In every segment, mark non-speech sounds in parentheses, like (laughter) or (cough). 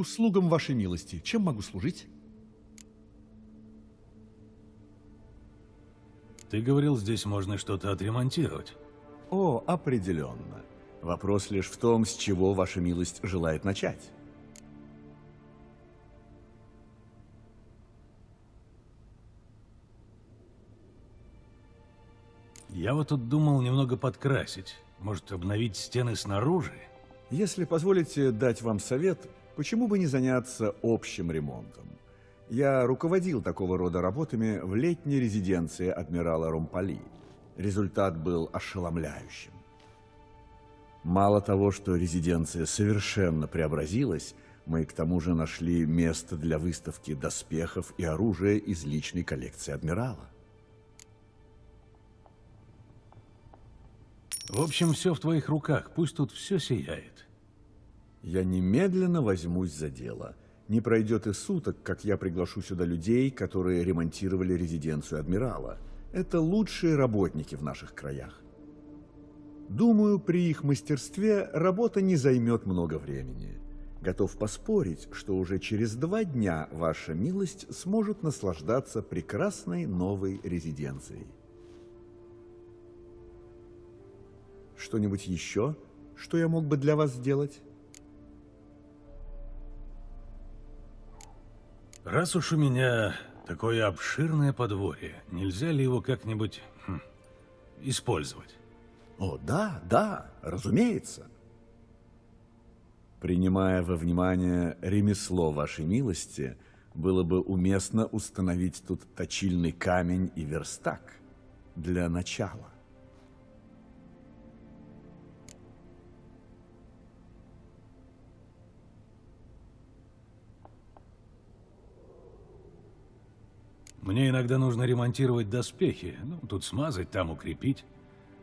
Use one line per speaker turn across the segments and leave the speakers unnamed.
К услугам вашей милости. Чем могу служить?
Ты говорил, здесь можно что-то отремонтировать.
О, определенно. Вопрос лишь в том, с чего ваша милость желает начать.
Я вот тут думал немного подкрасить. Может, обновить стены снаружи?
Если позволите дать вам совет, почему бы не заняться общим ремонтом? Я руководил такого рода работами в летней резиденции адмирала Ромпали. Результат был ошеломляющим. Мало того, что резиденция совершенно преобразилась, мы к тому же нашли место для выставки доспехов и оружия из личной коллекции адмирала.
В общем, все в твоих руках. Пусть тут все сияет.
Я немедленно возьмусь за дело. Не пройдет и суток, как я приглашу сюда людей, которые ремонтировали резиденцию адмирала. Это лучшие работники в наших краях. Думаю, при их мастерстве работа не займет много времени. Готов поспорить, что уже через два дня ваша милость сможет наслаждаться прекрасной новой резиденцией. Что-нибудь еще, что я мог бы для вас сделать?
Раз уж у меня такое обширное подворье, нельзя ли его как-нибудь хм, использовать?
О, да, да, разумеется. Принимая во внимание ремесло вашей милости, было бы уместно установить тут точильный камень и верстак для начала.
Мне иногда нужно ремонтировать доспехи. Ну, тут смазать, там укрепить.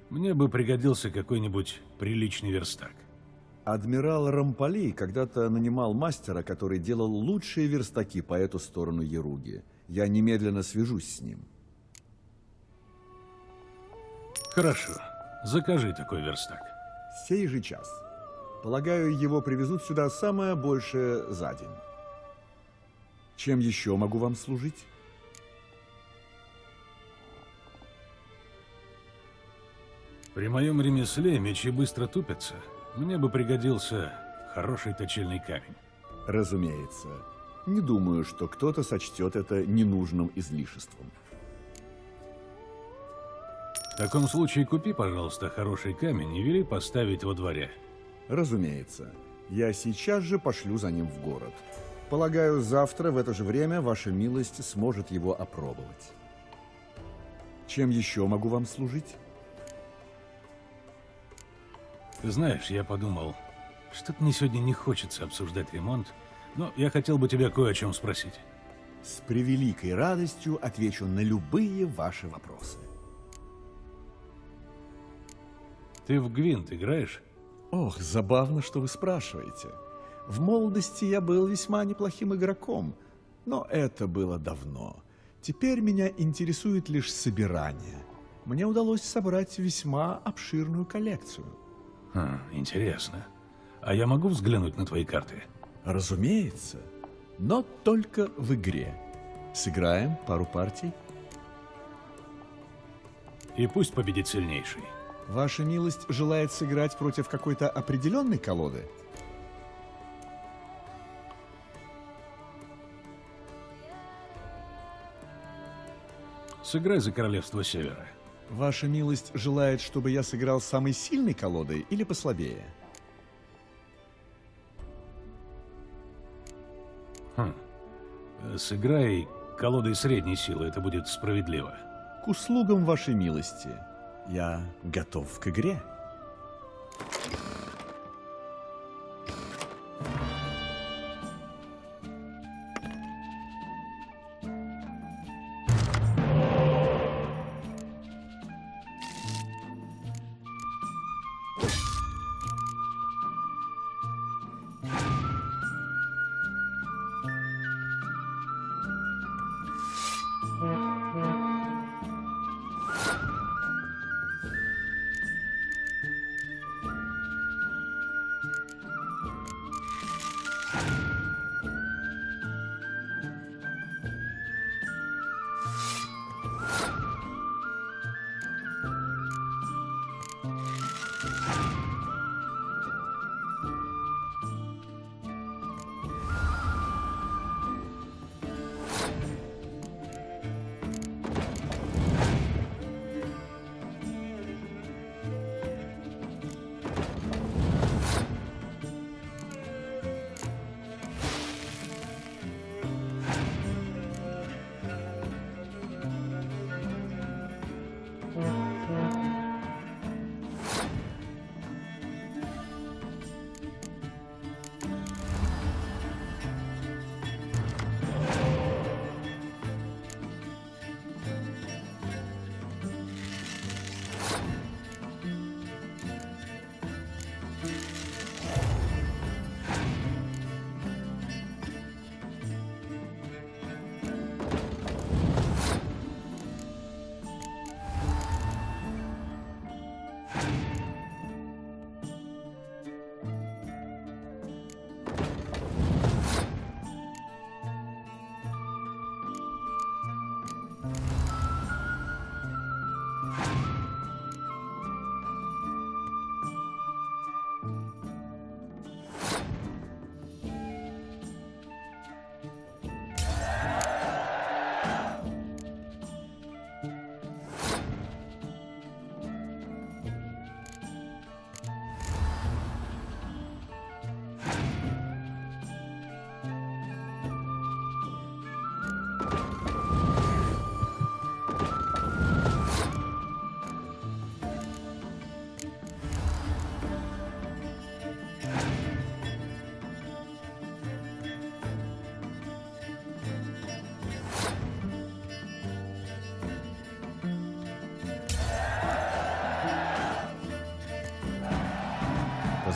Мне бы пригодился какой-нибудь приличный верстак.
Адмирал Рампали когда-то нанимал мастера, который делал лучшие верстаки по эту сторону Еруги. Я немедленно свяжусь с ним.
Хорошо. Закажи такой верстак.
Сей же час. Полагаю, его привезут сюда самое большее за день. Чем еще могу вам служить?
При моем ремесле мечи быстро тупятся. Мне бы пригодился хороший точильный камень.
Разумеется. Не думаю, что кто-то сочтет это ненужным излишеством.
В таком случае купи, пожалуйста, хороший камень и вели поставить во дворе.
Разумеется. Я сейчас же пошлю за ним в город. Полагаю, завтра в это же время ваша милость сможет его опробовать. Чем еще могу вам служить?
Ты знаешь, я подумал, что-то мне сегодня не хочется обсуждать ремонт, но я хотел бы тебя кое о чем спросить.
С превеликой радостью отвечу на любые ваши вопросы.
Ты в Гвинт играешь?
Ох, забавно, что вы спрашиваете. В молодости я был весьма неплохим игроком, но это было давно. Теперь меня интересует лишь собирание. Мне удалось собрать весьма обширную коллекцию.
Хм, интересно. А я могу взглянуть на твои карты?
Разумеется, но только в игре. Сыграем пару партий?
И пусть победит сильнейший.
Ваша милость желает сыграть против какой-то определенной колоды?
Сыграй за Королевство Севера.
Ваша милость желает, чтобы я сыграл самой сильной колодой или послабее?
Хм. Сыграй колодой средней силы, это будет справедливо.
К услугам вашей милости. Я готов к игре.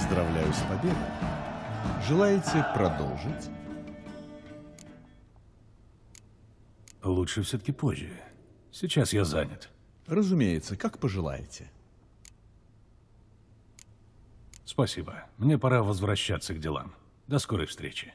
Поздравляю с победой. Желаете продолжить?
Лучше все-таки позже. Сейчас я занят.
Разумеется, как пожелаете.
Спасибо. Мне пора возвращаться к делам. До скорой встречи.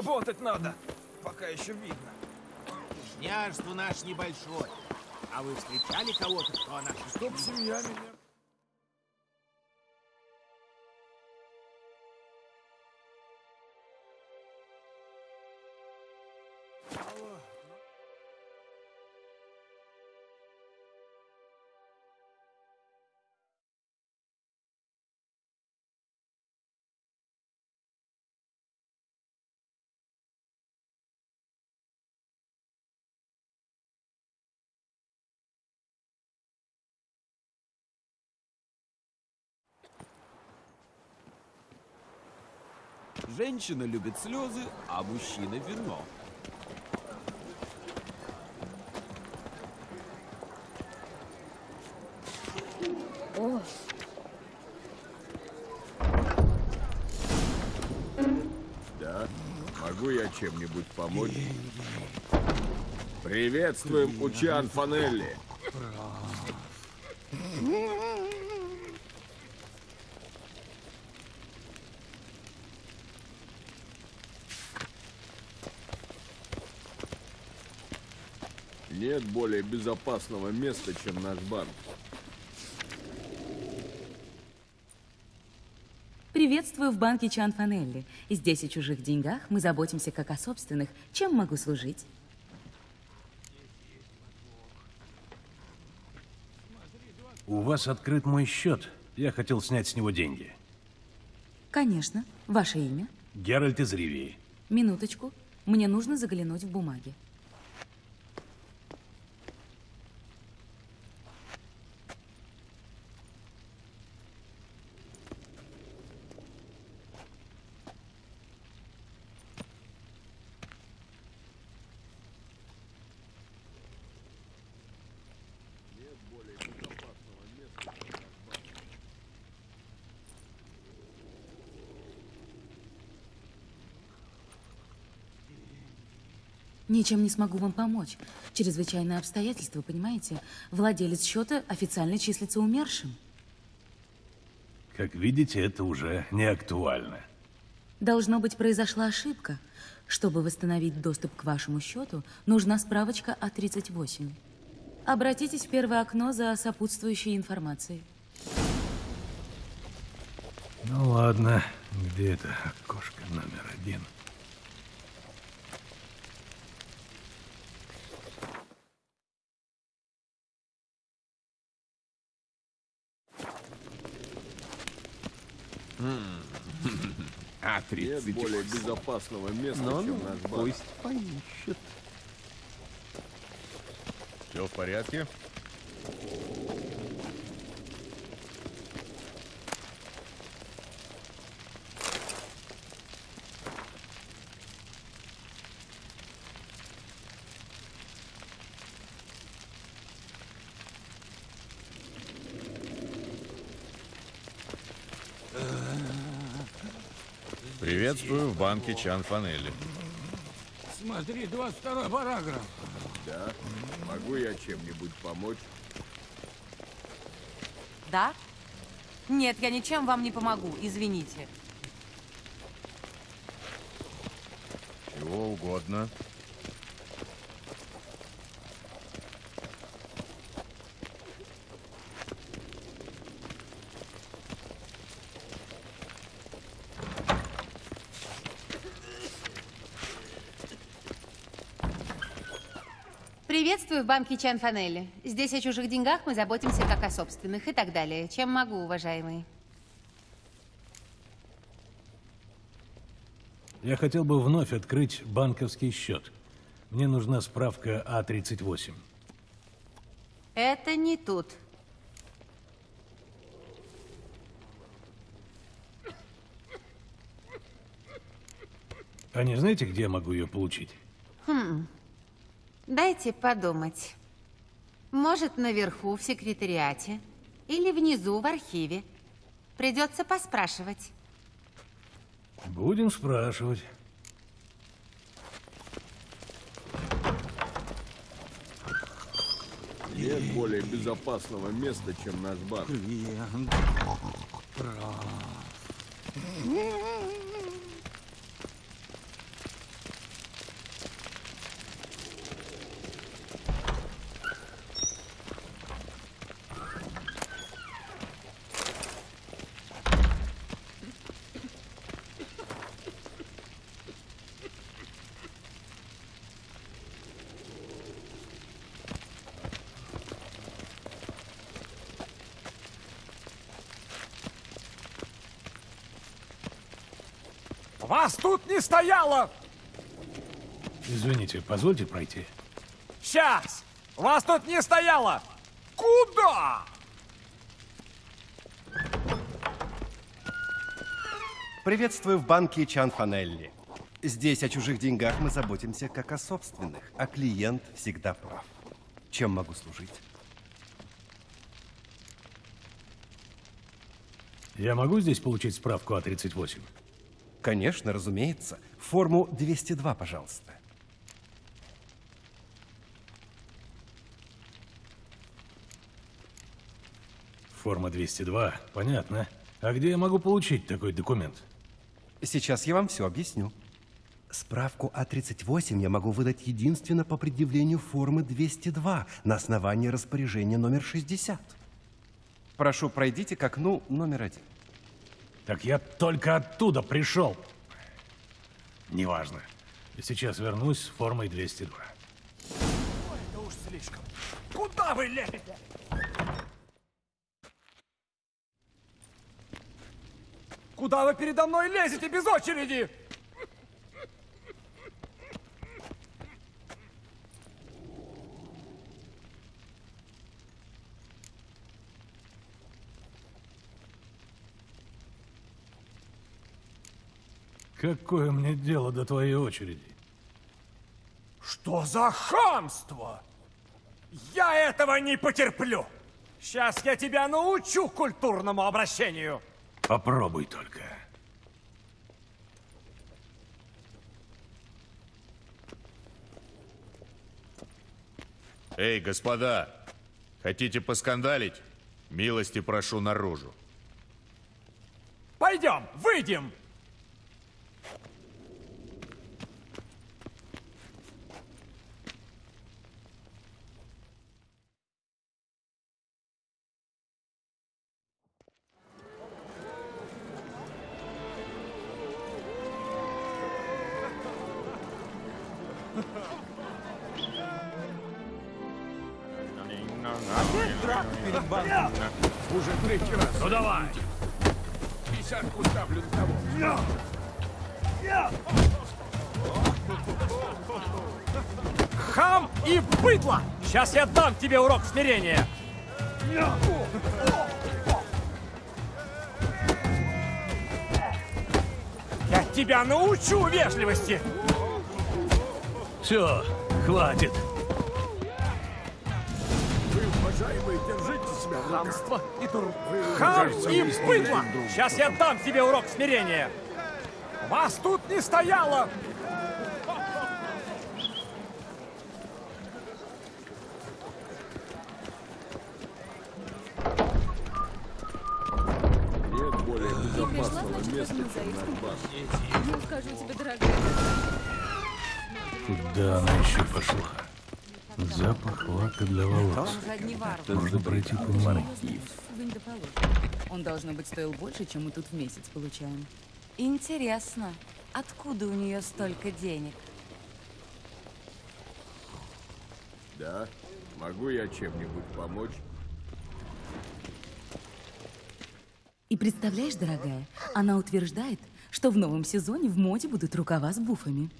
Работать надо, пока еще видно.
Княжество наше небольшое. А вы встречали кого-то, кто о нашей
Чтоб семья меня...
Женщина любит слезы, а мужчина вино.
О,
Да? Могу я чем-нибудь помочь? Приветствуем, Учан Фанелли. Нет более безопасного места, чем наш банк.
приветствую в банке Чан Фанелли. Здесь о чужих деньгах мы заботимся как о собственных. Чем могу служить?
У вас открыт мой счет. Я хотел снять с него деньги.
Конечно. Ваше имя?
Геральт из Ривии.
Минуточку. Мне нужно заглянуть в бумаги. Ничем не смогу вам помочь. Чрезвычайное обстоятельство, понимаете? Владелец счета официально числится умершим.
Как видите, это уже не актуально.
Должно быть, произошла ошибка. Чтобы восстановить доступ к вашему счету, нужна справочка А38. Обратитесь в первое окно за сопутствующей информацией.
Ну ладно, где это окошко номер один?
А,
Нет
30.
более безопасного места,
Ну,
чем
ну,
наш банк.
пусть поищет.
Все в порядке?
Приветствую в банке Чан Фанелли.
Смотри, 22 параграф.
Да? Могу я чем-нибудь помочь?
Да? Нет, я ничем вам не помогу, извините.
Чего угодно.
Приветствую в банке Чан Фанелли. Здесь о чужих деньгах мы заботимся как о собственных и так далее. Чем могу, уважаемый?
Я хотел бы вновь открыть банковский счет. Мне нужна справка А А38.
Это не тут.
А не знаете, где я могу ее получить?
Дайте подумать. Может, наверху в секретариате или внизу в архиве. Придется поспрашивать.
Будем спрашивать.
Нет более безопасного места, чем наш банк.
Вас тут не стояло!
Извините, позвольте пройти.
Сейчас! Вас тут не стояло! Куда?
Приветствую в банке Чан Фанелли. Здесь о чужих деньгах мы заботимся как о собственных, а клиент всегда прав. Чем могу служить?
Я могу здесь получить справку А А38?
Конечно, разумеется. Форму 202, пожалуйста.
Форма 202. Понятно. А где я могу получить такой документ?
Сейчас я вам все объясню. Справку А38 я могу выдать единственно по предъявлению формы 202 на основании распоряжения номер 60. Прошу, пройдите к окну номер один.
Так я только оттуда пришел. Неважно. Сейчас вернусь с формой 202.
Это уж слишком. Куда вы лезете? Куда вы передо мной лезете без очереди?
Какое мне дело до твоей очереди?
Что за хамство? Я этого не потерплю. Сейчас я тебя научу культурному обращению.
Попробуй только.
Эй, господа, хотите поскандалить? Милости прошу наружу.
Пойдем, выйдем. Тебе урок смирения. Я тебя научу вежливости.
Все, хватит.
Хамство и дур... Хам и быдло! Сейчас я дам тебе урок смирения. Вас тут не стояло!
Лака для волос. Можно пройти по
положь. Он, должно быть, стоил больше, чем мы тут в месяц получаем.
Интересно, откуда у нее столько денег?
Да? Могу я чем-нибудь помочь?
И представляешь, дорогая, она утверждает, что в новом сезоне в моде будут рукава с буфами.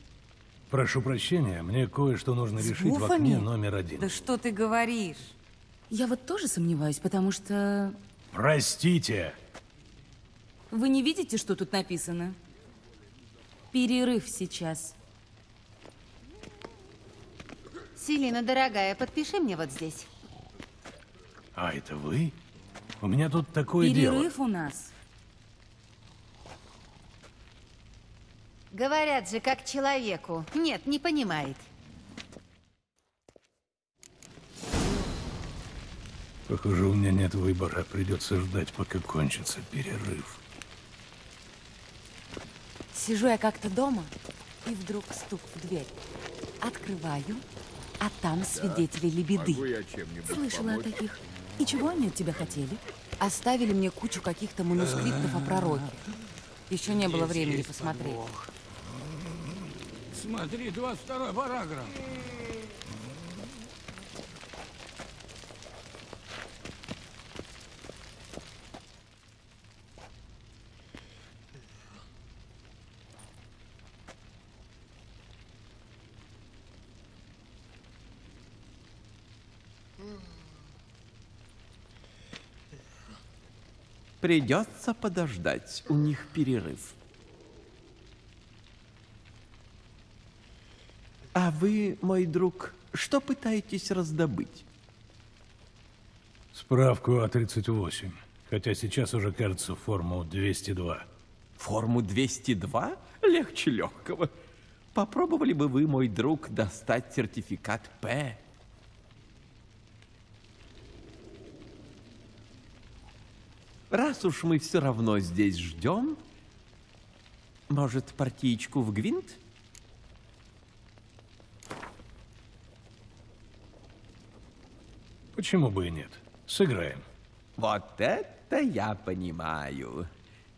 Прошу прощения, мне кое-что нужно
С
решить в
буфами?
окне номер один.
Да что ты говоришь?
Я вот тоже сомневаюсь, потому что...
Простите!
Вы не видите, что тут написано? Перерыв сейчас.
Селина, дорогая, подпиши мне вот здесь.
А это вы? У меня тут такое дело.
Перерыв у нас.
Говорят же, как человеку. Нет, не понимает.
Похоже, у меня нет выбора. Придется ждать, пока кончится перерыв.
Сижу я как-то дома, и вдруг стук в дверь. Открываю, а там свидетели лебеды.
Слышала о
помочь?
таких. И чего они от тебя хотели?
Оставили мне кучу каких-то манускриптов о пророке. Еще не было времени посмотреть.
Смотри, 22 параграф.
Придется подождать, у них перерыв. А вы, мой друг, что пытаетесь раздобыть?
Справку А38. Хотя сейчас уже, кажется, форму 202.
Форму 202? Легче легкого. Попробовали бы вы, мой друг, достать сертификат П? Раз уж мы все равно здесь ждем, может, партиечку в гвинт?
Почему бы и нет? Сыграем.
Вот это я понимаю.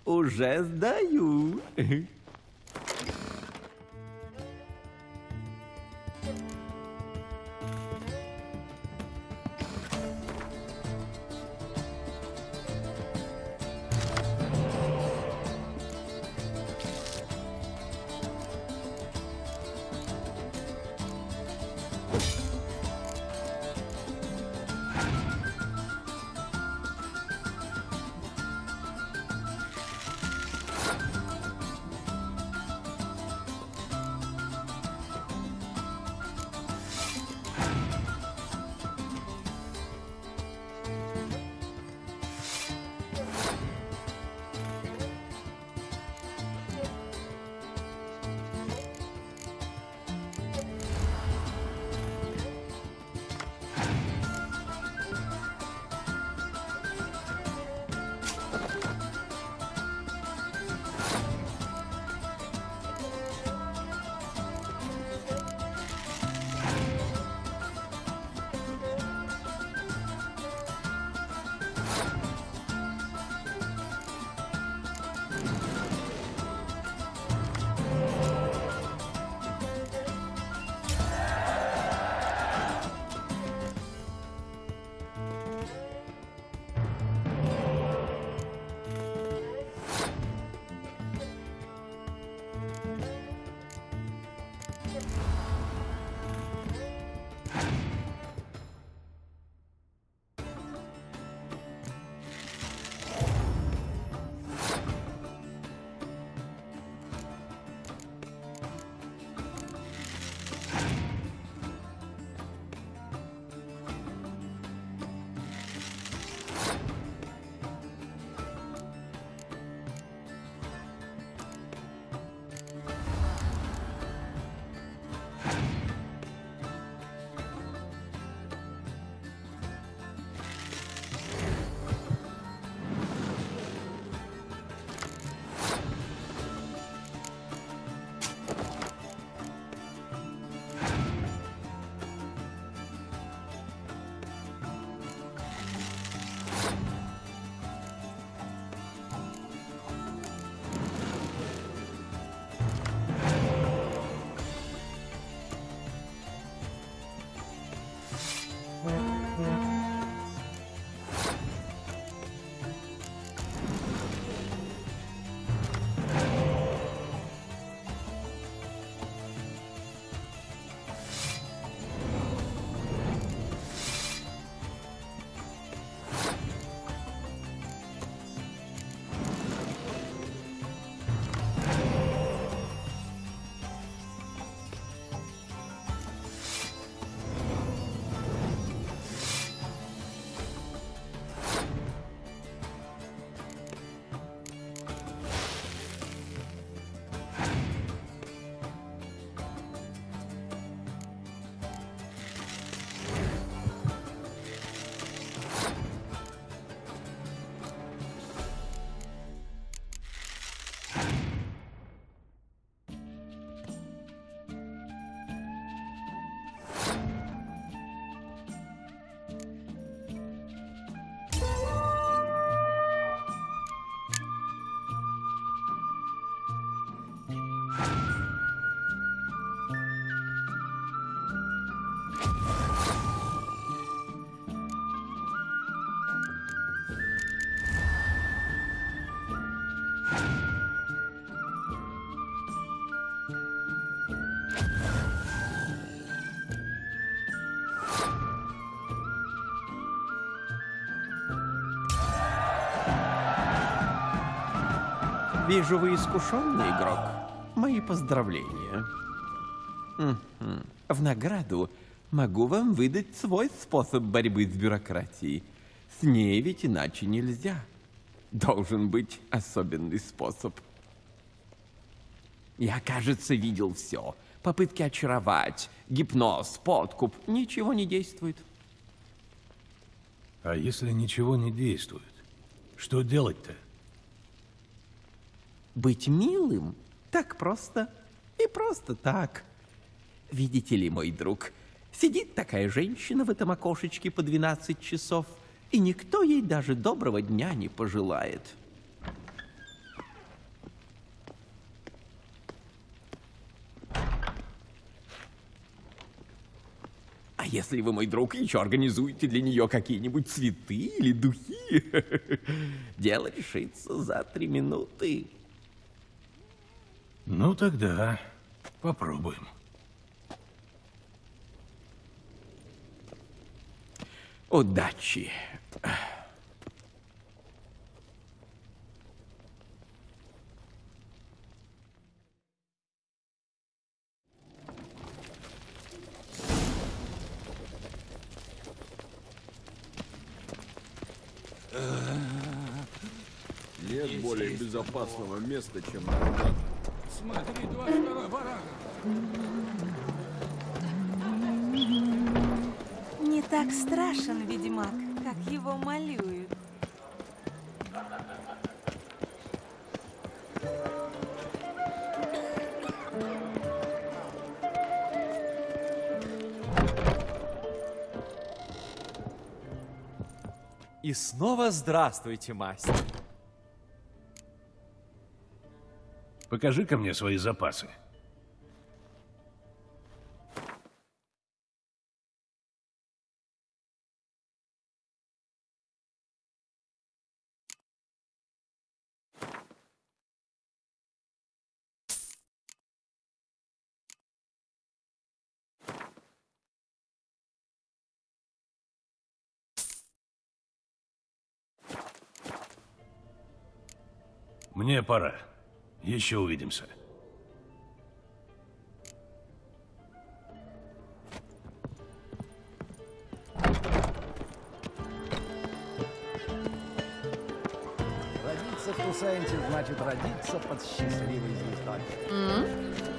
Уже сдаю. (laughs) Вижу, вы искушенный игрок. Мои поздравления. В награду могу вам выдать свой способ борьбы с бюрократией. С ней ведь иначе нельзя. Должен быть особенный способ. Я, кажется, видел все. Попытки очаровать, гипноз, подкуп. Ничего не действует.
А если ничего не действует? Что делать-то?
Быть милым так просто и просто так. Видите ли, мой друг, сидит такая женщина в этом окошечке по 12 часов, и никто ей даже доброго дня не пожелает. А если вы, мой друг, еще организуете для нее какие-нибудь цветы или духи, (laughs) дело решится за три минуты.
Ну тогда попробуем.
Удачи.
Нет более безопасного места, чем Нардан.
Смотри, 22 параграф.
Не так страшен ведьмак, как его малюют.
И снова здравствуйте, мастер.
Покажи-ка мне свои запасы. Мне пора. Еще увидимся.
Родиться в Тусенте значит родиться под счастливой звездой.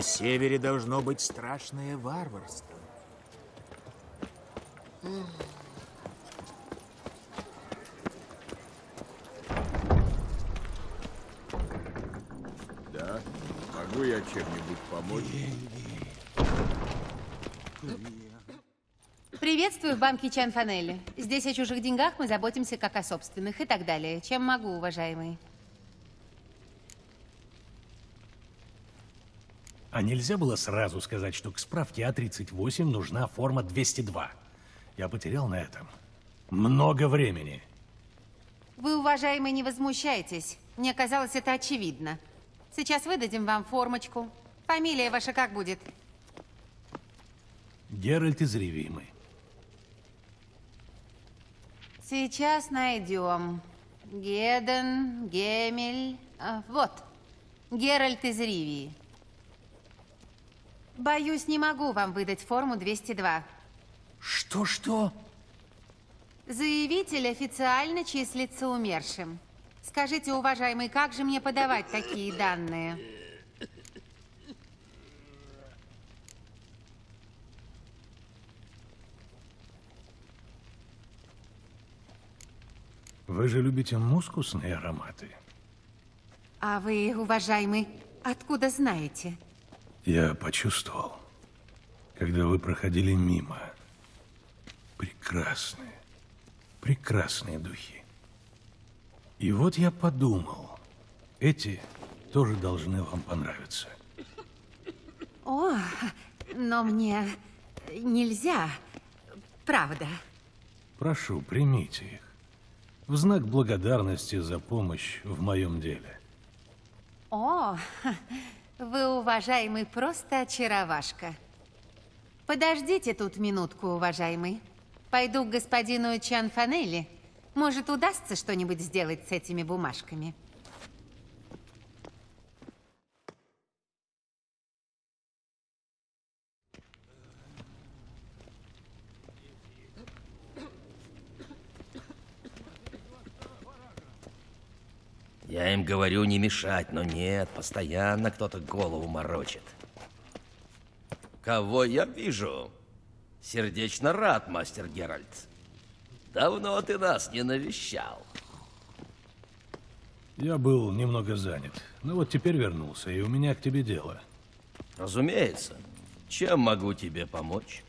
На севере должно быть страшное варварство.
Да? Могу я чем-нибудь помочь?
Приветствую в банке Чан Фанелли. Здесь о чужих деньгах мы заботимся как о собственных и так далее. Чем могу, уважаемый?
А нельзя было сразу сказать, что к справке А38 нужна форма 202? Я потерял на этом много времени.
Вы, уважаемый, не возмущайтесь. Мне казалось, это очевидно. Сейчас выдадим вам формочку. Фамилия ваша как будет?
Геральт из Ривимы.
Сейчас найдем. Геден, Гемель. а, вот. Геральт из Ривии. Боюсь, не могу вам выдать форму 202.
Что-что?
Заявитель официально числится умершим. Скажите, уважаемый, как же мне подавать такие данные?
Вы же любите мускусные ароматы.
А вы, уважаемый, откуда знаете?
Я почувствовал, когда вы проходили мимо. Прекрасные, прекрасные духи. И вот я подумал, эти тоже должны вам понравиться.
О, но мне нельзя. Правда.
Прошу, примите их. В знак благодарности за помощь в моем деле.
О, вы, уважаемый, просто очаровашка. Подождите тут минутку, уважаемый. Пойду к господину Чан Фанелли. Может, удастся что-нибудь сделать с этими бумажками?
Я им говорю не мешать, но нет, постоянно кто-то голову морочит. Кого я вижу? Сердечно рад, мастер Геральт. Давно ты нас не навещал.
Я был немного занят. Но вот теперь вернулся, и у меня к тебе дело.
Разумеется. Чем могу тебе помочь?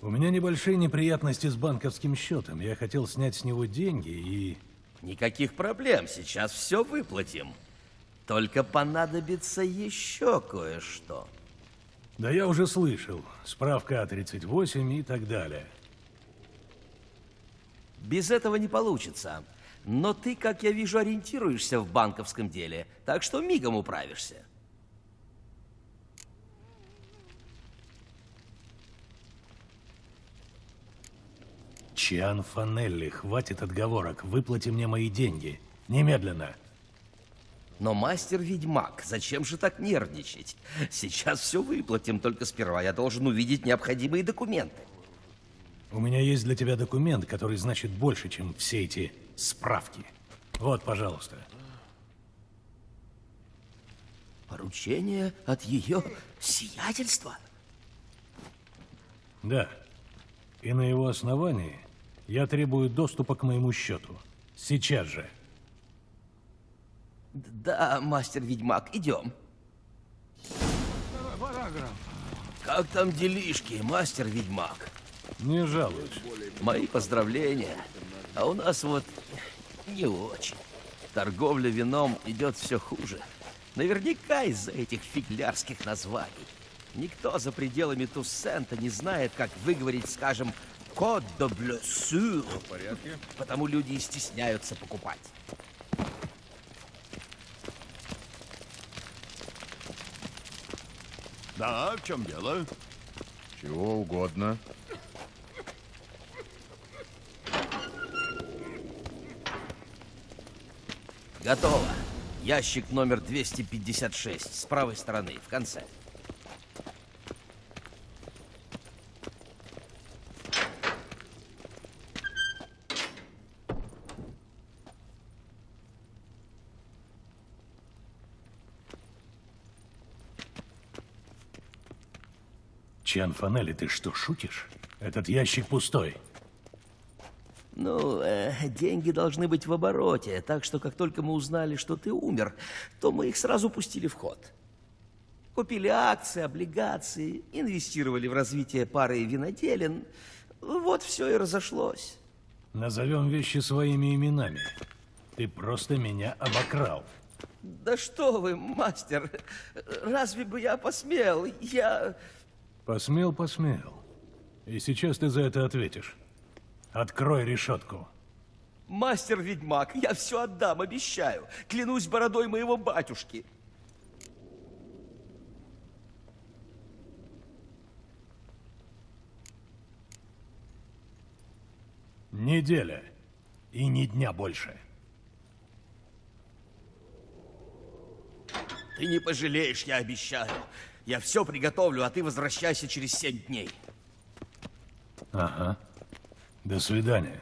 У меня небольшие неприятности с банковским счетом. Я хотел снять с него деньги и...
Никаких проблем, сейчас все выплатим. Только понадобится еще кое-что.
Да я уже слышал. Справка А38 и так далее.
Без этого не получится. Но ты, как я вижу, ориентируешься в банковском деле, так что мигом управишься.
Чиан Фанелли, хватит отговорок. Выплати мне мои деньги. Немедленно.
Но, мастер-ведьмак, зачем же так нервничать? Сейчас все выплатим, только сперва я должен увидеть необходимые документы.
У меня есть для тебя документ, который значит больше, чем все эти справки. Вот, пожалуйста.
Поручение от ее сиятельства?
Да. И на его основании я требую доступа к моему счету. Сейчас же.
Да, мастер-ведьмак, идем. Как там делишки, мастер-ведьмак?
Не жалуюсь.
Мои поздравления. А у нас вот не очень. Торговля вином идет все хуже. Наверняка из-за этих фиглярских названий. Никто за пределами Туссента не знает, как выговорить, скажем, «Код де блессур».
В порядке?
Потому люди и стесняются покупать.
Да, в чем дело? Чего угодно.
Готово. Ящик номер 256, с правой стороны, в конце.
Чан Фанелли, ты что, шутишь? Этот ящик пустой.
Ну, э, деньги должны быть в обороте, так что как только мы узнали, что ты умер, то мы их сразу пустили в ход. Купили акции, облигации, инвестировали в развитие пары виноделин. Вот все и разошлось.
Назовем вещи своими именами. Ты просто меня обокрал.
Да что вы, мастер, разве бы я посмел? Я...
Посмел, посмел. И сейчас ты за это ответишь. Открой решетку.
Мастер-ведьмак, я все отдам, обещаю. Клянусь бородой моего батюшки.
Неделя. И ни дня больше.
Ты не пожалеешь, я обещаю. Я все приготовлю, а ты возвращайся через семь дней.
Ага. До свидания.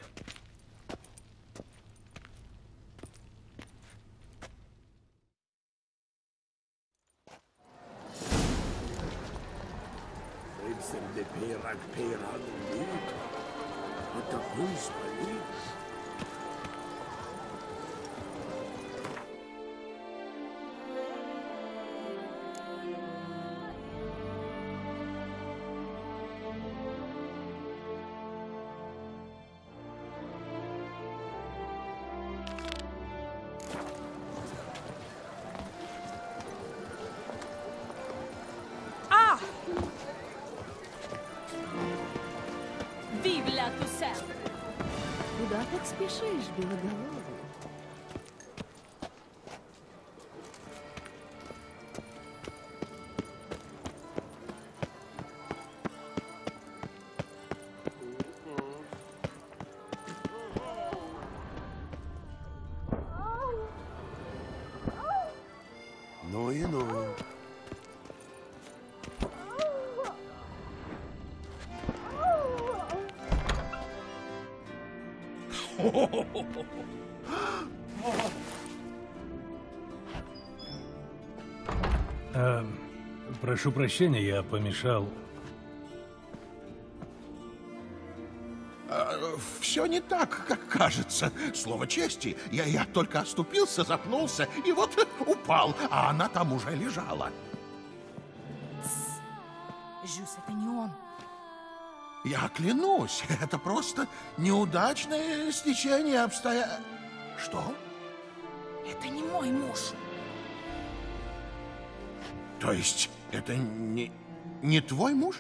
А,
прошу прощения, я помешал.
Все не так, как кажется. Слово чести. Я, я только оступился, запнулся и вот (laughs) упал, а она там уже лежала. Я клянусь, (laughs) это просто неудачное стечение обстоя... Что?
Это не мой муж.
То есть это не, не твой муж?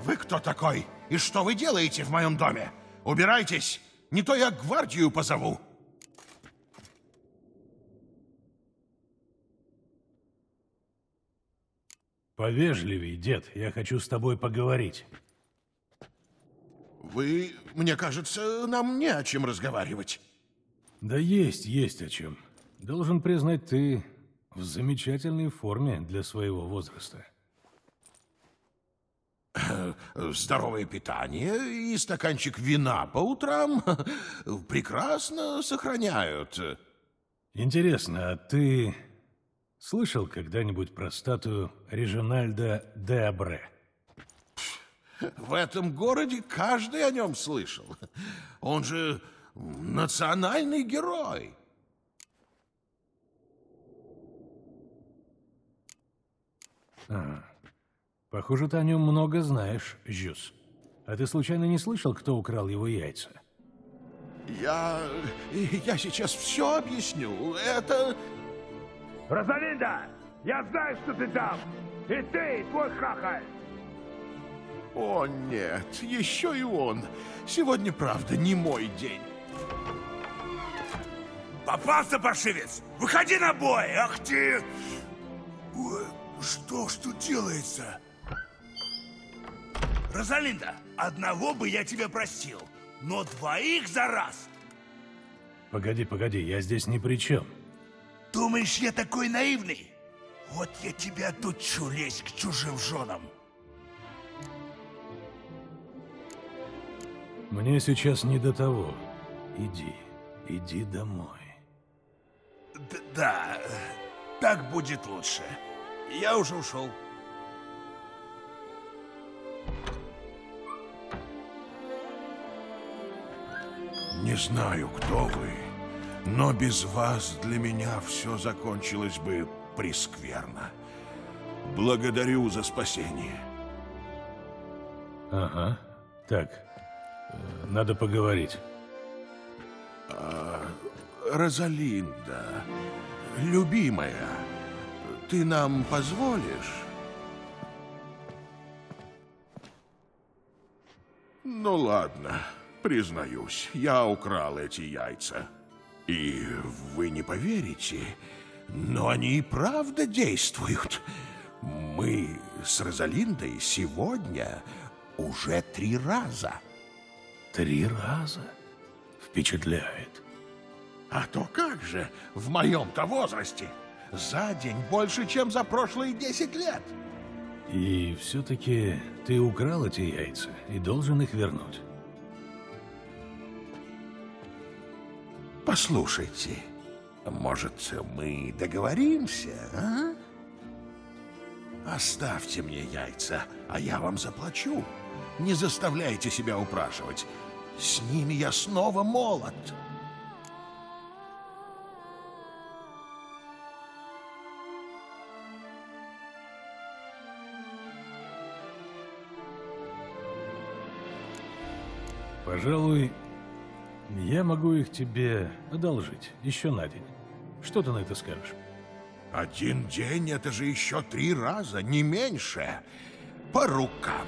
Вы кто такой? И что вы делаете в моем доме? Убирайтесь, не то я гвардию позову.
Повежливей, дед, я хочу с тобой поговорить.
Вы, мне кажется, нам не о чем разговаривать.
Да есть, есть о чем. Должен признать, ты в замечательной форме для своего возраста.
Здоровое питание и стаканчик вина по утрам (laughs) прекрасно сохраняют.
Интересно, а ты слышал когда-нибудь про статую Режинальда де Абре?
В этом городе каждый о нем слышал. Он же национальный герой.
Ага. Похоже, ты о нем много знаешь, Жюс. А ты случайно не слышал, кто украл его яйца?
Я... я сейчас все объясню. Это...
Розалинда, я знаю, что ты там. И ты, и твой хахаль.
О, нет, еще и он. Сегодня, правда, не мой день.
Попался, паршивец! Выходи на бой! Ах ты! Ой, что ж тут делается? Розалинда, одного бы я тебя простил, но двоих за раз.
Погоди, погоди, я здесь ни при чем.
Думаешь, я такой наивный? Вот я тебя тут лезть к чужим женам.
Мне сейчас не до того. Иди, иди домой.
Д да, так будет лучше. Я уже ушел.
Не знаю, кто вы, но без вас для меня все закончилось бы прескверно. Благодарю за спасение.
Ага. Так, э, надо поговорить.
А, Розалинда, любимая, ты нам позволишь? Ну ладно, признаюсь, я украл эти яйца. И вы не поверите, но они и правда действуют. Мы с Розалиндой сегодня уже три раза.
Три раза? Впечатляет.
А то как же в моем-то возрасте? За день больше, чем за прошлые десять лет.
И все-таки ты украл эти яйца и должен их вернуть.
Послушайте, может, мы договоримся, а? Оставьте мне яйца, а я вам заплачу. Не заставляйте себя упрашивать. С ними я снова молод.
Пожалуй, я могу их тебе одолжить еще на день. Что ты на это скажешь?
Один день — это же еще три раза, не меньше. По рукам.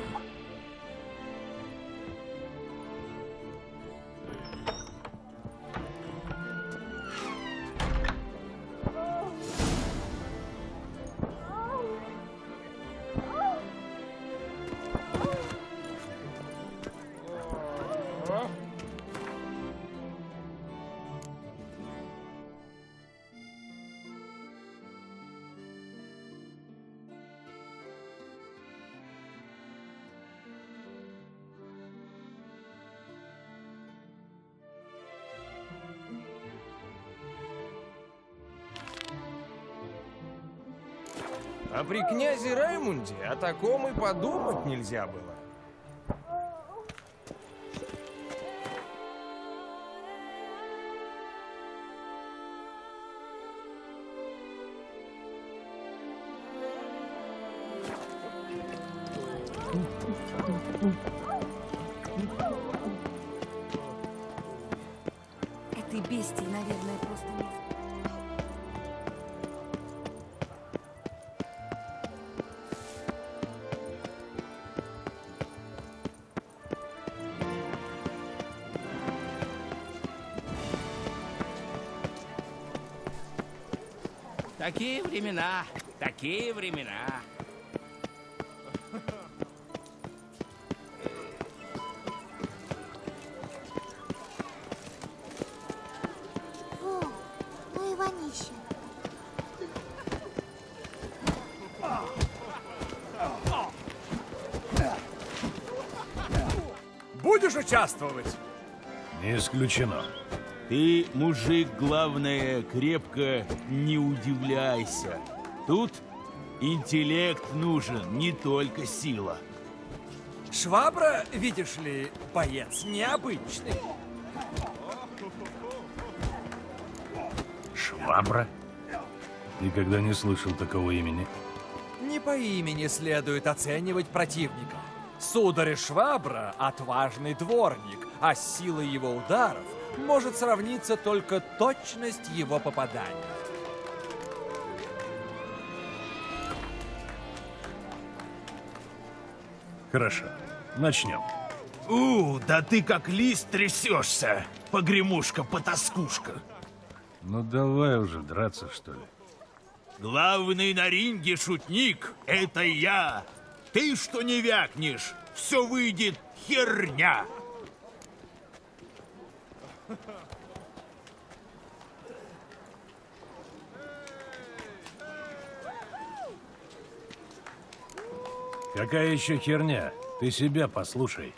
А при князе Раймунде о таком и подумать нельзя было.
Такие времена, такие времена.
Фу, ну и вонище.
Будешь участвовать?
Не исключено.
Ты, мужик, главное, крепко не удивляйся. Тут интеллект нужен, не только сила.
Швабра, видишь ли, боец необычный.
Швабра? Никогда не слышал такого имени.
Не по имени следует оценивать противника. Сударь Швабра — отважный дворник, а с силой его ударов может сравниться только точность его попаданий.
Хорошо, начнем.
У, да ты как лист трясешься, погремушка-потаскушка.
Ну давай уже драться, что ли.
Главный на ринге шутник — это я. Ты что не вякнешь, все выйдет херня.
Какая еще херня? Ты себя послушай.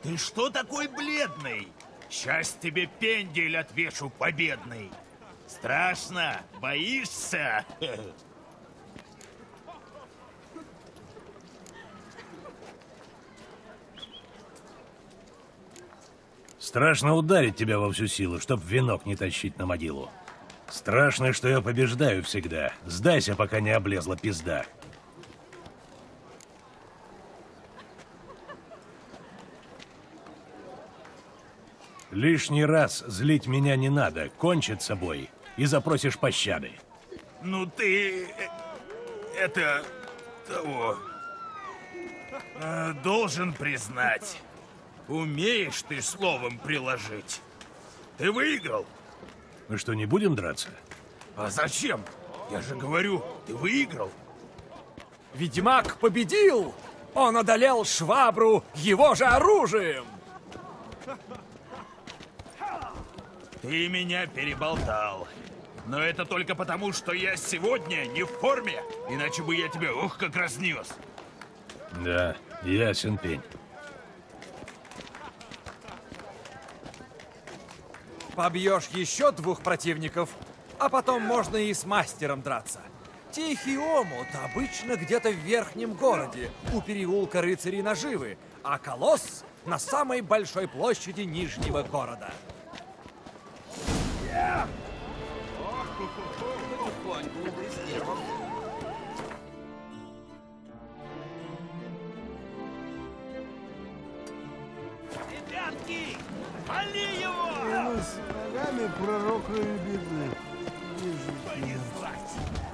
Ты что такой бледный? Сейчас тебе пендель отвешу победный. Страшно? Боишься?
Страшно ударить тебя во всю силу, чтоб венок не тащить на могилу. Страшно, что я побеждаю всегда. Сдайся, пока не облезла пизда. Лишний раз злить меня не надо, кончит собой, и запросишь пощады.
Ну ты... э, Это... того... э, Должен признать, умеешь ты словом приложить. Ты выиграл.
Мы что, не будем драться?
А зачем? Я же говорю, ты выиграл.
Ведьмак победил! Он одолел швабру его же оружием!
Ты меня переболтал. Но это только потому, что я сегодня не в форме. Иначе бы я тебя ох как разнес.
Да, ясен пень.
Побьешь еще двух противников, а потом можно и с мастером драться. Тихий омут обычно где-то в верхнем городе, у переулка рыцарей наживы, а колосс на самой большой площади нижнего города.
Ребятки, вали его!
Мы с ногами пророка беды.
Понеслась.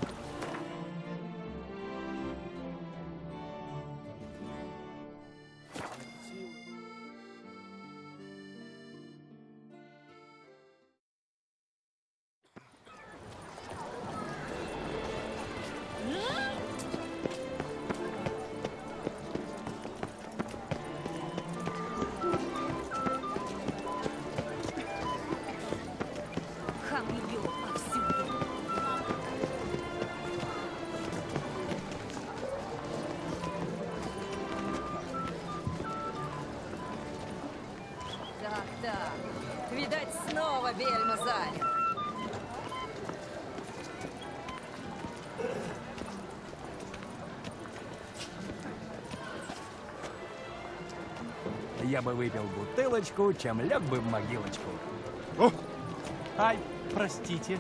Бы выпил бутылочку, чем лег бы в могилочку. Ай, простите.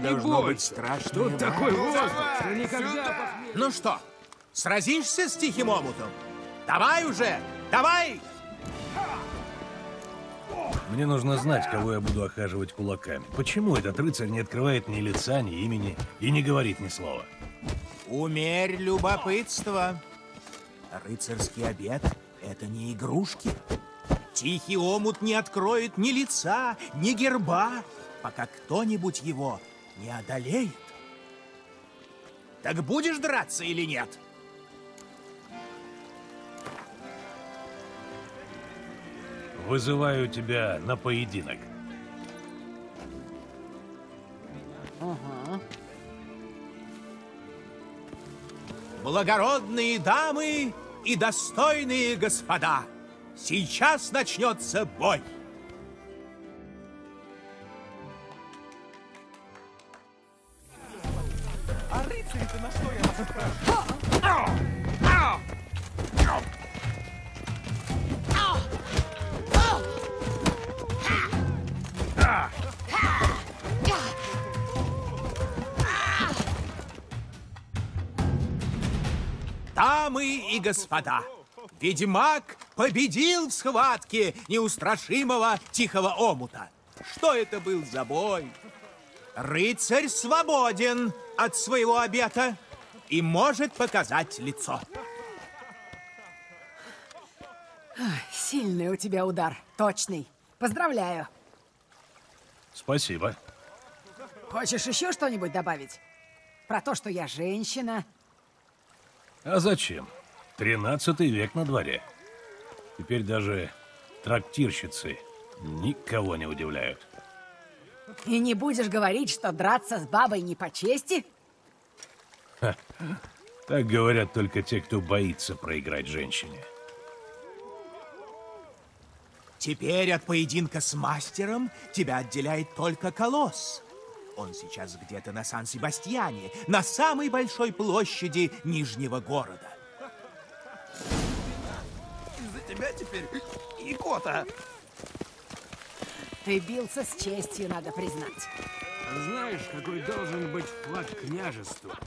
Должно быть
страшно.
Тут такой воздух,
что
никогда
Ну что, сразишься с тихим омутом? Давай уже! Давай!
Мне нужно знать, кого я буду охаживать кулаками. Почему этот рыцарь не открывает ни лица, ни имени и не говорит ни слова?
Умерь любопытство. Рыцарский обед — это не игрушки. Тихий омут не откроет ни лица, ни герба, пока кто-нибудь его не одолеет. Так будешь драться или нет?
Вызываю тебя на поединок.
Благородные дамы и достойные господа, сейчас начнется бой. Господа, Ведьмак победил в схватке неустрашимого тихого омута. Что это был за бой? Рыцарь свободен от своего обета и может показать лицо.
Сильный у тебя удар, точный. Поздравляю.
Спасибо.
Хочешь еще что-нибудь добавить? Про то, что я женщина?
А зачем? Тринадцатый век на дворе. Теперь даже трактирщицы никого не удивляют.
И не будешь говорить, что драться с бабой не по чести?
Ха. Так говорят только те, кто боится проиграть женщине.
Теперь от поединка с мастером тебя отделяет только колосс. Он сейчас где-то на Сан-Себастьяне, на самой большой площади Нижнего города.
Тебя теперь икота.
Ты бился с честью, надо признать.
Знаешь, какой должен быть флаг княжества?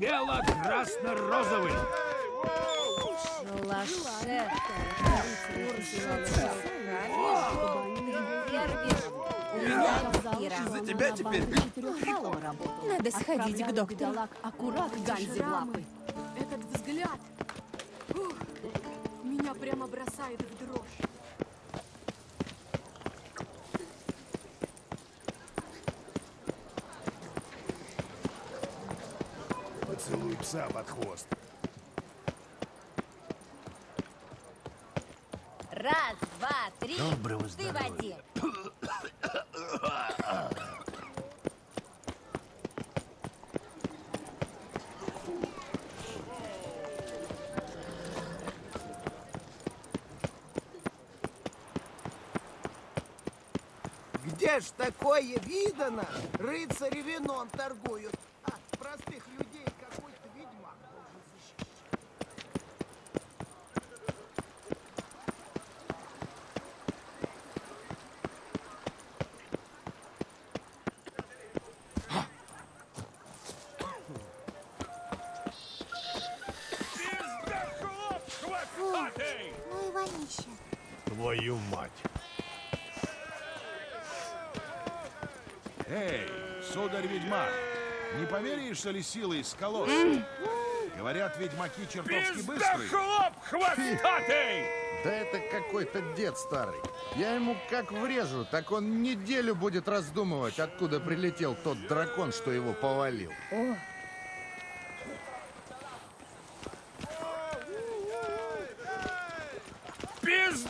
Бело-красно-розовый.
Из-за тебя теперь
Надо сходить к доктору.
Аккурат, Ганзи в лапы. Этот взгляд. Меня прямо бросает в дрожь.
Поцелуй пса под хвост.
Раз, два, три.
Доброго
Ты в
здоровья.
воде. (coughs) (coughs) (coughs)
Где ж такое видано? Рыцари вином торгуют, а простых людей какой-то ведьмак должен защищать.
Фу, ну и вонище.
Твою мать. Эй, сударь-ведьмак, не померяешься ли силой с колосса? Говорят, ведьмаки чертовски быстрые.
Хлоп, хвостатый!
Да это какой-то дед старый. Я ему как врежу, так он неделю будет раздумывать, откуда прилетел тот дракон, что его повалил.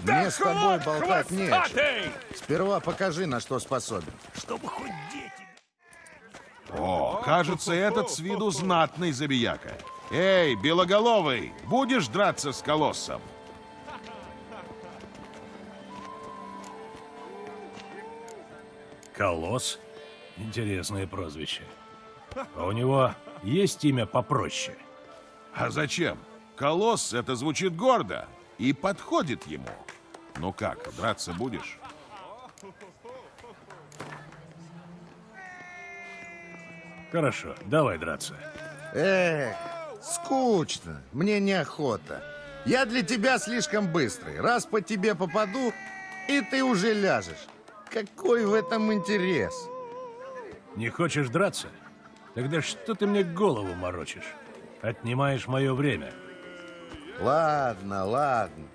Мне с тобой болтать не о чем.
хвостатый!
Сперва покажи, на что способен.
Чтобы хоть дети...
Кажется, этот с виду знатный забияка. Эй, белоголовый, будешь драться с колоссом?
Колосс? Интересное прозвище. А у него есть имя попроще?
А зачем? Колосс это звучит гордо и подходит ему. Ну как, драться будешь?
Хорошо, давай драться.
Эх, скучно. Мне неохота. Я для тебя слишком быстрый. Раз по тебе попаду, и ты уже ляжешь. Какой в этом интерес?
Не хочешь драться? Тогда что ты мне голову морочишь? Отнимаешь мое время.
Ладно, ладно.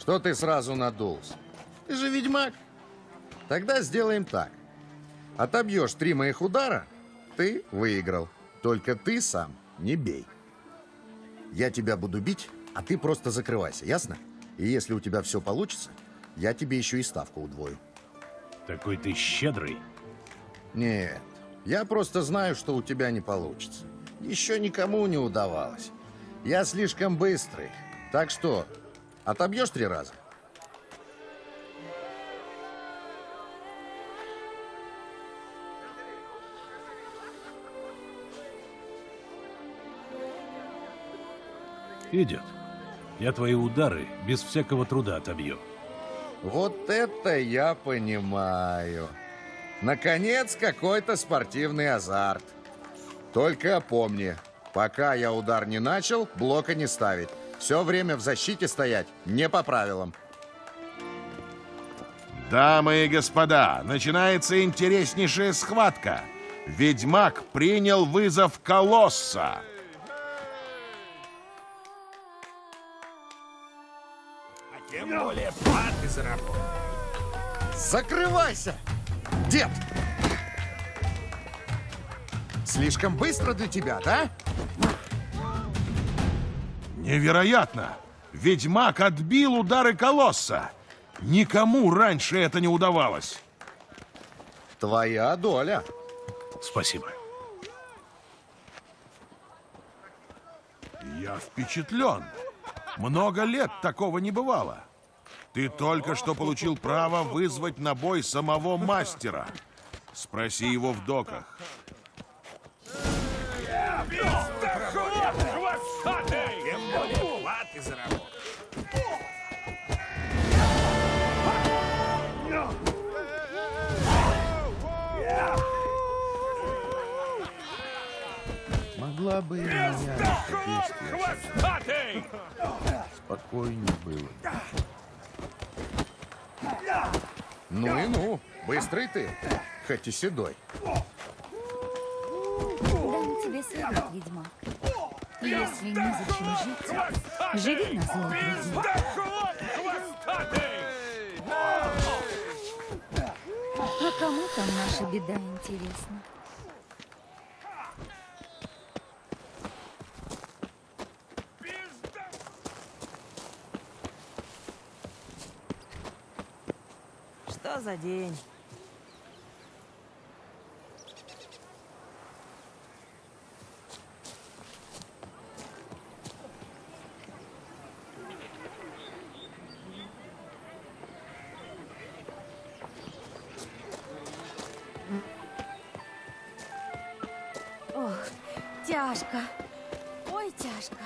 Что ты сразу надулся? Ты же ведьмак. Тогда сделаем так. Отобьешь три моих удара, ты выиграл. Только ты сам не бей. Я тебя буду бить, а ты просто закрывайся, ясно? И если у тебя все получится, я тебе еще и ставку удвою.
Такой ты щедрый.
Нет, я просто знаю, что у тебя не получится. Еще никому не удавалось. Я слишком быстрый. Так что, отобьешь три раза?
Идет. Я твои удары без всякого труда отобью.
Вот это я понимаю. Наконец, какой-то спортивный азарт. Только помни, пока я удар не начал, блока не ставить. Все время в защите стоять, не по правилам.
Дамы и господа, начинается интереснейшая схватка. Ведьмак принял вызов Колосса.
Тем более платы заработал.
Закрывайся, дед! Слишком быстро для тебя, да?
Невероятно! Ведьмак отбил удары Колосса. Никому раньше это не удавалось.
Твоя доля.
Спасибо.
Я впечатлен. Много лет такого не бывало. Ты только что получил право вызвать на бой самого мастера. Спроси его в доках.
Могла бы и меня! Спокойнее было. Ну и ну, быстрый ты, хоть и седой.
Дам тебе совет, ведьмак. Если незачем жить, живи на зло. А кому там наша беда интересна?
Что за день?
Ох, тяжко. Ой, тяжко.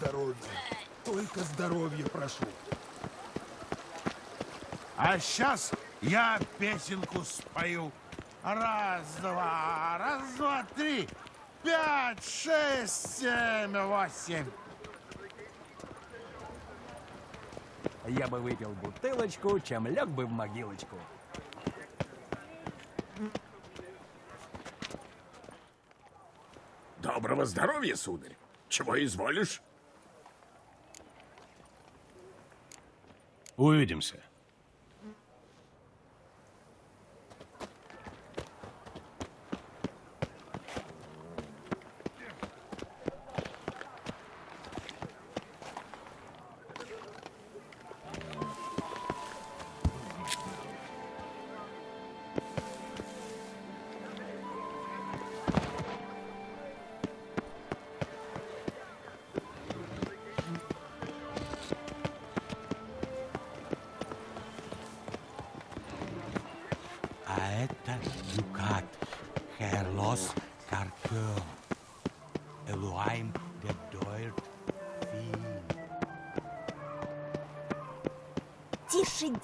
Здоровье. Только здоровье прошу.
А сейчас я песенку спою. Раз, два, раз, два, три, пять, шесть, семь, восемь.
Я бы выпил бутылочку, чем лег бы в могилочку.
Доброго здоровья, сударь. Чего изволишь?
Увидимся.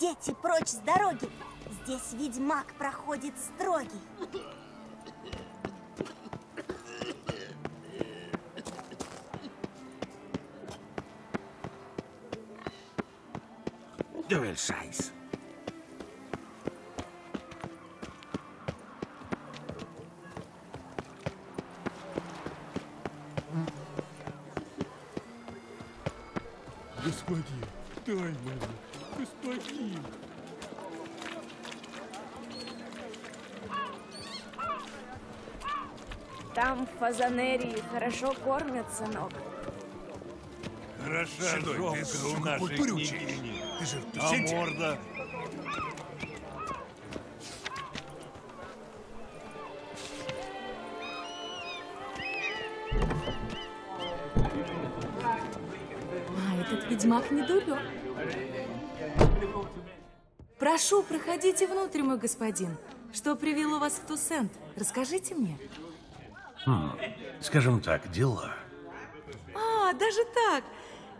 Дети, прочь с дороги. Здесь ведьмак проходит строгий.
Дуэль Шайс.
Господин, дай мне, господин.
Там в Фазанерии хорошо кормят, сынок.
Хороша
Седой,
жопка
ты,
у нашей княгини.
Ты же в
А морда?
А этот ведьмак не дурен. Прошу, проходите внутрь, мой господин. Что привело вас в Туссент? Расскажите мне.
Хм, скажем так, дела.
А, даже так.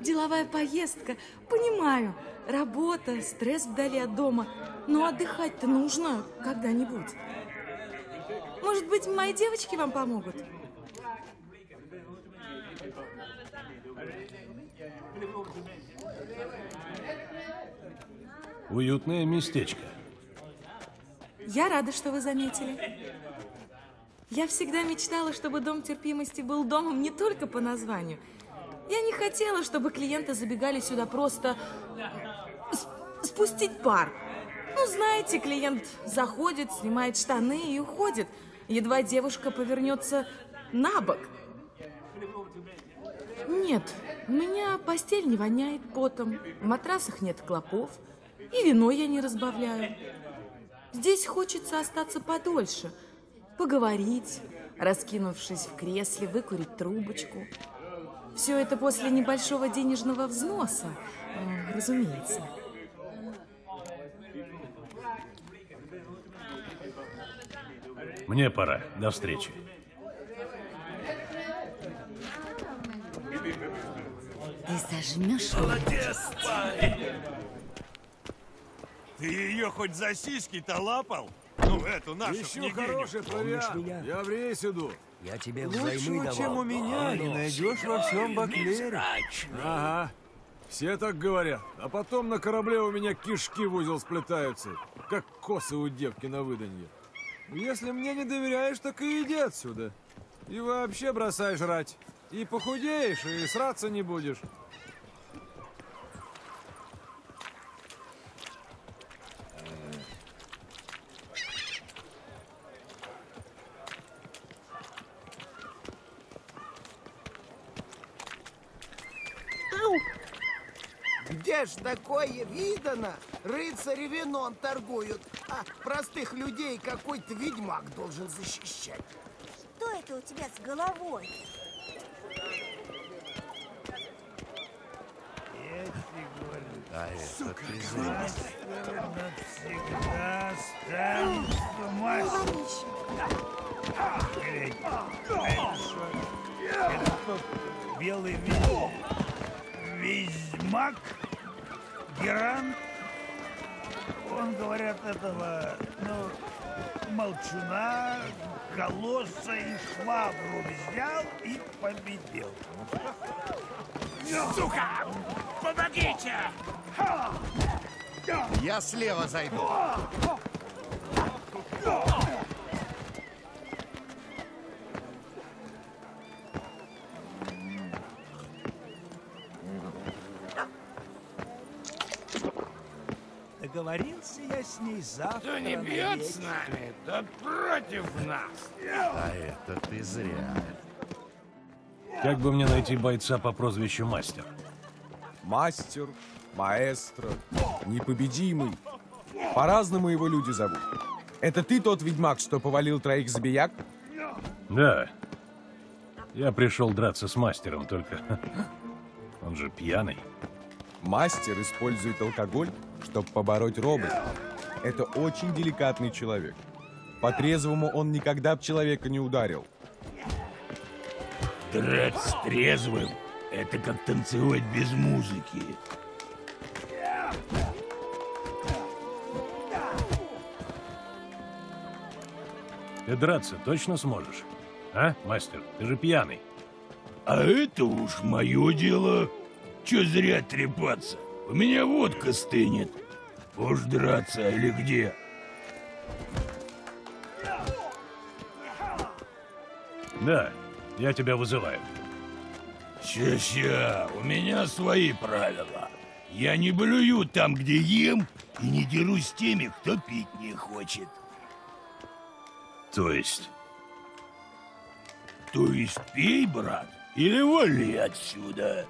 Деловая поездка. Понимаю. Работа, стресс вдали от дома. Но отдыхать-то нужно когда-нибудь. Может быть, мои девочки вам помогут?
Уютное местечко.
Я рада, что вы заметили. Я всегда мечтала, чтобы дом терпимости был домом не только по названию. Я не хотела, чтобы клиенты забегали сюда просто спустить пар. Ну, знаете, клиент заходит, снимает штаны и уходит. Едва девушка повернется на бок. Нет, у меня постель не воняет потом, в матрасах нет клопов, и вино я не разбавляю. Здесь хочется остаться подольше, поговорить, раскинувшись в кресле, выкурить трубочку. Все это после небольшого денежного взноса, э, разумеется.
Мне пора. До встречи.
Ты зажмешь
Молодец, парень! Ты ее хоть за сиськи-то лапал? Ну, эту нашу
Ищу
княгиню.
хороший провиант. Я в рейс иду.
Я тебе
Лучшего, чем у меня, не найдешь во всем Баклере. Ага. Все так говорят. А потом на корабле у меня кишки в узел сплетаются, как косы у девки на выданье. Если мне не доверяешь, так и иди отсюда. И вообще бросай жрать. И похудеешь, и сраться не будешь.
Где ж такое видано? Рыцари вином торгуют, а простых людей какой-то ведьмак должен защищать.
Что это у тебя с головой?
А
Сука,
навсегда останется мастер. Глянь, а это что? Это тот белый ве- ведьмак? Геран? Он, говорят, этого, ну, молчуна, колосса и швабру взял и победил.
Сука! Помогите!
Я слева зайду.
Договорился я с ней завтра
Кто не бьет с нами, тот против нас.
А это ты зря.
Как бы мне найти бойца по прозвищу Мастер?
Мастер, маэстро, непобедимый. По-разному его люди зовут. Это ты тот ведьмак, что повалил троих забияк?
Да. Я пришел драться с мастером, только он же пьяный.
Мастер использует алкоголь, чтобы побороть робота. Это очень деликатный человек. По-трезвому он никогда б человека не ударил.
Драться трезвым — это как танцевать без музыки.
Ты драться точно сможешь? А, мастер, ты же пьяный.
А это уж мое дело. Че зря трепаться? У меня водка стынет. Уж драться или где?
Да, я тебя вызываю.
Ща-ща, у меня свои правила. Я не блюю там, где ем, и не дерусь с теми, кто пить не хочет.
То есть?
То есть пей, брат, или вали отсюда.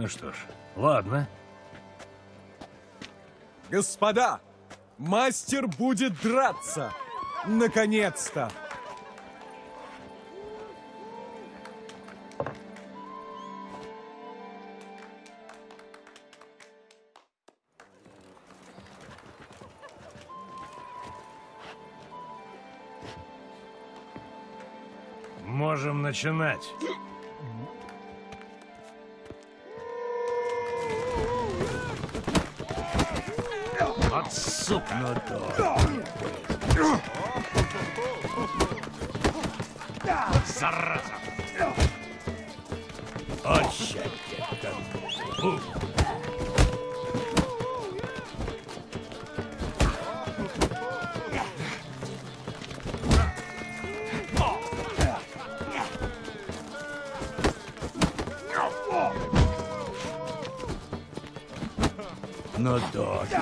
Ну что ж, ладно.
Господа, мастер будет драться! Наконец-то!
Можем начинать.
От сук на то. Зараза! От счастья! Ну тоже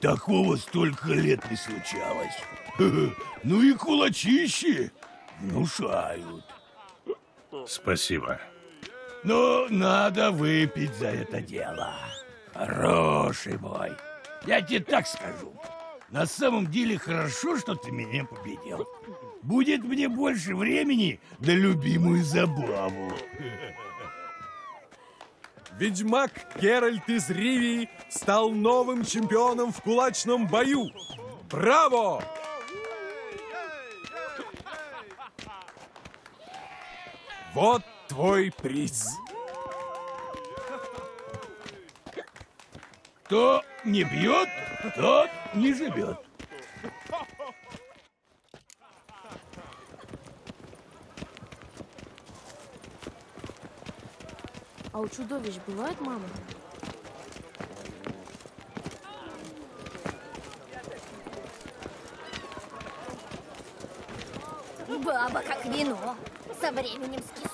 Такого столько лет не случалось. (laughs) Ну и кулачищи внушают.
Спасибо.
Но надо выпить за это дело. Хороший мой. Я тебе так скажу. На самом деле хорошо, что ты меня победил. Будет мне больше времени на любимую забаву. (laughs)
Ведьмак Геральт из Ривии стал новым чемпионом в кулачном бою. Браво! Вот твой приз.
Кто не бьет, тот не живет.
А у чудовищ бывает мама?
Баба как вино. Со временем скисает.